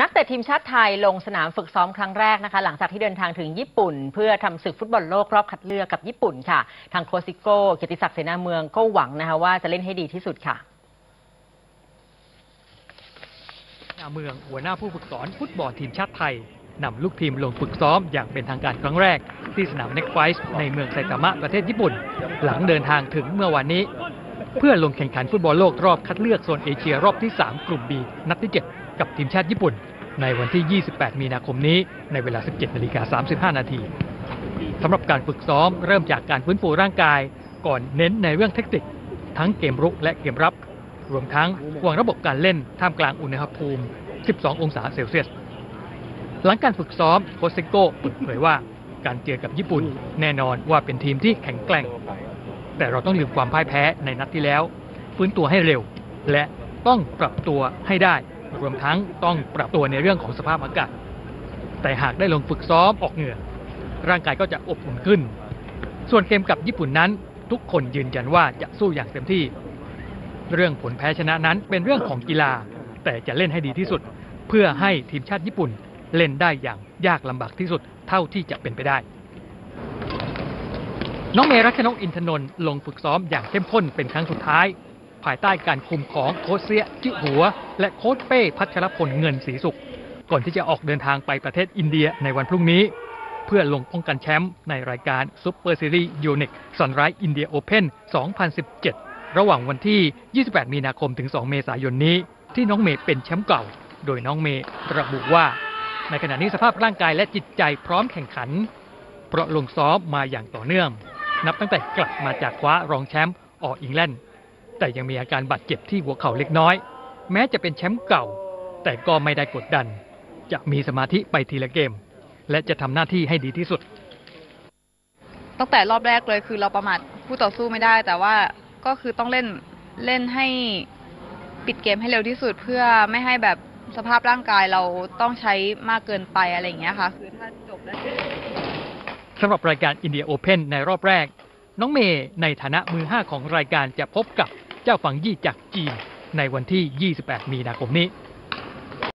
นักเตะทีมชาติไทยลงสนามฝึกซ้อมครั้งแรกนะคะ หลังจากที่เดินทางถึงญี่ปุ่น เพื่อทำศึกฟุตบอลโลกรอบคัดเลือกกับญี่ปุ่นค่ะ ทางโค้ชซิโก้เกียรติศักดิ์เสนาเมืองก็หวังนะคะว่าจะเล่นให้ดีที่สุดค่ะนาเมืองหัวหน้าผู้ฝึกสอนฟุตบอลทีมชาติไทยนำลูกทีมลงฝึกซ้อมอย่างเป็นทางการครั้งแรก ที่สนาม NACK5ในเมืองไซตามะประเทศญี่ปุ่น หลังเดินทางถึงเมื่อวานนี้ เพื่อลงแข่งขันฟุตบอลโลกรอบคัดเลือกโซนเอเชียรอบที่ 3 กลุ่ม B นัดที่ 7 กับทีมชาติญี่ปุ่น ในวันที่ 28 มีนาคมนี้ในเวลา 17นาฬิกา35 นาทีสำหรับการฝึกซ้อมเริ่มจากการฟื้นฟูร่างกาย ก่อนเน้นในเรื่องเทคนิคทั้งเกมรุกและเกมรับ รวมทั้งวางระบบการเล่นท่ามกลางอุณหภูมิ 12 องศาเซลเซียส หลังการฝึกซ้อมโคเซโก้เปิดเผยว่าการเจอกับญี่ปุ่นแน่นอนว่าเป็นทีมที่แข็งแกร่ง แต่เราต้องลืมความพ่ายแพ้ในนัดที่แล้ว ฟื้นตัวให้เร็ว และต้องปรับตัวให้ได้ รวมทั้งต้องปรับตัวในเรื่องของสภาพอากาศ แต่หากได้ลงฝึกซ้อมออกเหงื่อ ร่างกายก็จะอบอุ่นขึ้น ส่วนเกมกับญี่ปุ่นนั้น ทุกคนยืนยันว่าจะสู้อย่างเต็มที่ เรื่องผลแพ้ชนะนั้นเป็นเรื่องของกีฬา แต่จะเล่นให้ดีที่สุด เพื่อให้ทีมชาติญี่ปุ่นเล่นได้อย่างยากลำบากที่สุดเท่าที่จะเป็นไปได้ น้องเมย์รัชนกอินทนนท์ลงฝึกซ้อมอย่างเข้มข้นเป็นครั้งสุดท้าย ภายใต้การคุมของโค้ชเซี่ยจือหัว และโค้ชเป้ภัททพลเงินศรีสุข ก่อนที่จะออกเดินทางไปประเทศอินเดียในวันพรุ่งนี้ เพื่อลงป้องกันแชมป์ในรายการซูเปอร์ซีรีส์ Yonex Sunrise India Open 2017 ระหว่างวันที่ 28 มีนาคมถึง 2 เมษายนนี้ ที่น้องเมย์เป็นแชมป์เก่า โดยน้องเมย์ระบุว่า ในขณะนี้สภาพร่างกายและจิตใจพร้อมแข่งขัน เพราะลงซ้อมมาอย่างต่อเนื่อง นับตั้งแต่กลับมาจากคว้ารองแชมป์ออกอิงแลนด์ แต่ยังมีอาการบาดเจ็บที่หัวเข่าเล็กน้อย แม้จะเป็นแชมป์เก่า แต่ก็ไม่ได้กดดัน จะมีสมาธิไปทีละเกม และจะทำหน้าที่ให้ดีที่สุด ตั้งแต่รอบแรกเลยคือเราประมาทผู้ต่อสู้ไม่ได้ แต่ว่าก็คือต้องเล่นเล่นให้ปิดเกมให้เร็วที่สุดเพื่อไม่ให้แบบสภาพร่างกายเราต้องใช้มากเกินไปอะไรอย่างเงี้ยค่ะคือถ้าจบแล้วสำหรับรายการอินเดียโอเพนในรอบแรก น้องเมย์ในฐานะมือ5ของรายการจะพบกับ เจ้าฝังยี่จากจีนในวันที่ 28 มีนาคมนี้